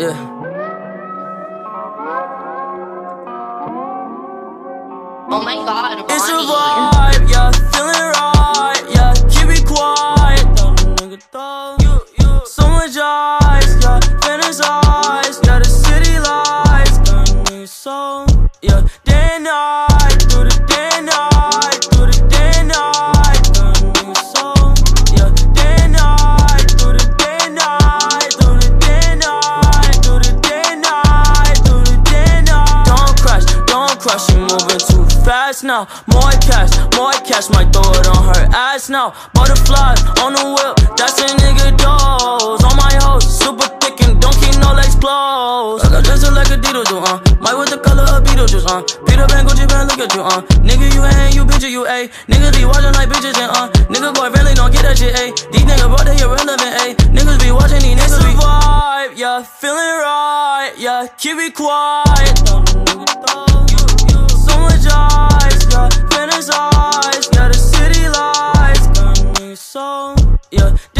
Yeah. Oh my god, It's a vibe, yeah, feeling right, yeah, keep it quiet, dumb nigga thug. You, you, so much ice, yeah, fantasize, yeah, the city lights, got me so, yeah, day and night, crash, you moving too fast now. More cash, more cash, might throw it on her ass now. Butterflies on the whip, that's a nigga dose. On my hoes, super thick and don't keep no legs closed. I got dressed like a Dito do, uh. Might with the color of Beetlejuice, uh. Peter Pan, Gucci Pan, look at you, uh. Nigga, you ain't, you bitch, you a. Niggas be watching like bitches and, uh. Nigga, boy, really don't get that shit, a. These niggas, bro, they irrelevant, a. Niggas be watching, these niggas be vibe, yeah, feeling right, yeah, keep it quiet. yeah.